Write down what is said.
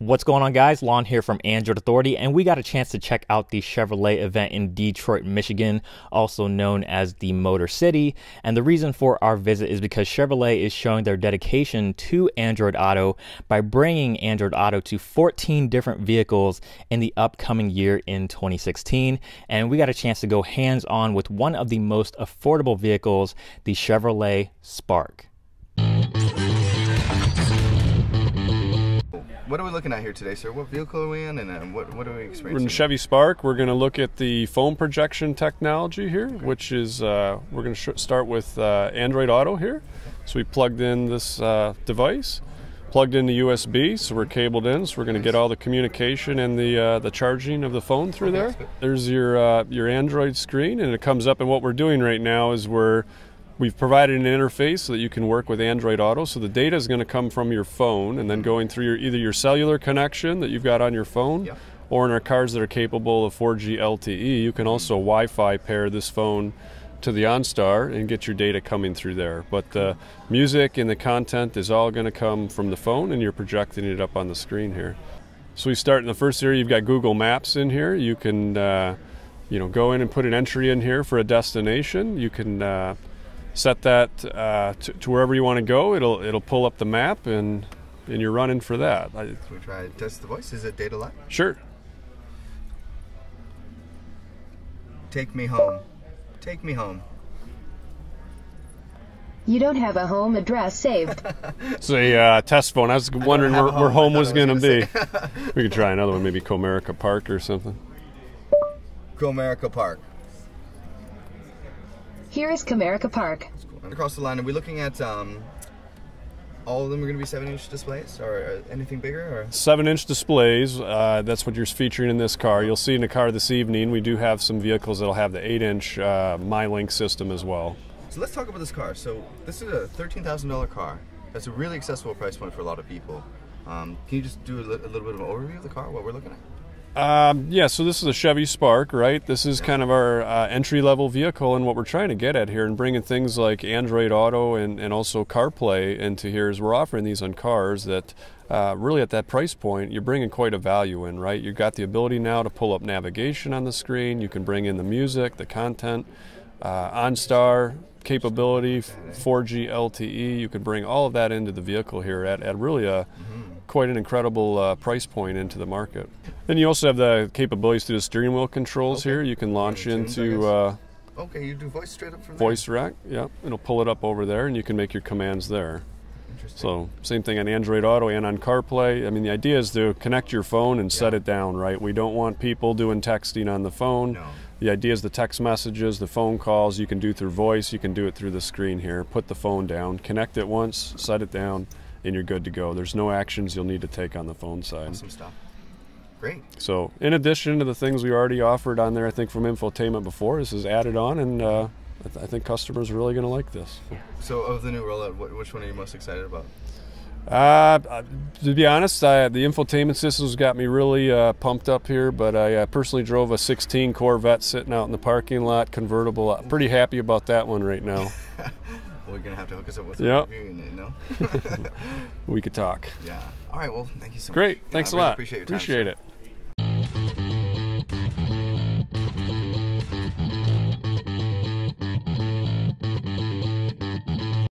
What's going on, guys? Lanh here from Android Authority, and we got a chance to check out the Chevrolet event in Detroit, Michigan, also known as the Motor City. And the reason for our visit is because Chevrolet is showing their dedication to Android Auto by bringing Android Auto to 14 different vehicles in the upcoming year in 2016. And we got a chance to go hands on with one of the most affordable vehicles, the Chevrolet Spark. What are we looking at here today, sir? What vehicle are we in, and uh, what what are we experiencing? We're in Chevy Spark. We're going to look at the phone projection technology here, which is uh, we're going to sh- start with uh, Android Auto here. So we plugged in this uh, device, plugged in the USB, so we're cabled in. So we're going to get all the communication and the uh, the charging of the phone through there. There's your uh, your Android screen, and it comes up. And what we're doing right now is we're We've provided an interface so that you can work with Android Auto. So the data is going to come from your phone and then going through your, either your cellular connection that you've got on your phone, Yep. or in our cars that are capable of 4G LTE, you can also Wi-Fi pair this phone to the OnStar and get your data coming through there. But the music and the content is all going to come from the phone, and you're projecting it up on the screen here. So we start in the first area. You've got Google Maps in here. You can, uh, you know, go in and put an entry in here for a destination. You can uh, set that uh, to, to wherever you want to go. It'll it'll pull up the map and and you're running for that. I, Can we try to test the voice? Is it data live? sure. Take me home. Take me home. You don't have a home address saved. It's a uh, test phone. I was wondering have where, a where home. home was going to be. we could try another one, maybe Comerica Park or something. Comerica Park. Here is Comerica Park. And across the line, are we looking at um, all of them are going to be seven-inch displays, or uh, anything bigger? Or Seven inch displays, uh, that's what you're featuring in this car. You'll see in the car this evening, we do have some vehicles that'll have the eight inch uh, MyLink system as well. so let's talk about this car. So this is a thirteen thousand dollar car. That's a really accessible price point for a lot of people. Um, can you just do a, li- a little bit of an overview of the car, what we're looking at? Um, yeah, so this is a Chevy Spark, right? This is kind of our uh, entry level vehicle, and what we're trying to get at here and bringing things like Android Auto and, and also CarPlay into here is we're offering these on cars that uh, really at that price point, you're bringing quite a value in, right? You've got the ability now to pull up navigation on the screen, you can bring in the music, the content, uh, OnStar capability, 4G LTE, you can bring all of that into the vehicle here at, at really a quite an incredible uh, price point into the market. Then you also have the capabilities through the steering wheel controls Okay. here. You can launch Yeah, into uh, Okay, you do voice straight up from voice rack. Yeah, it'll pull it up over there, and you can make your commands there. there. Interesting. So same thing on Android Auto and on CarPlay. I mean, the idea is to connect your phone and set it down, right? We don't want people doing texting on the phone. No. The idea is the text messages, the phone calls, you can do through voice, you can do it through the screen here. Put the phone down, connect it once, set it down, and you're good to go. There's no actions you'll need to take on the phone side. Awesome stuff. Great. So, in addition to the things we already offered on there, I think from infotainment before, this is added on, and uh, I, th- I think customers are really going to like this. So of the new rollout, wh- which one are you most excited about? Uh, uh, to be honest, I, the infotainment systems got me really uh, pumped up here, but I uh, personally drove a 16 Corvette sitting out in the parking lot, convertible. I'm pretty happy about that one right now. Gonna have to hook us up with Yep. a review, you know. we could talk. yeah. All right. Well, thank you so much. Great. Yeah, Thanks I a really lot. Appreciate your time, Appreciate it.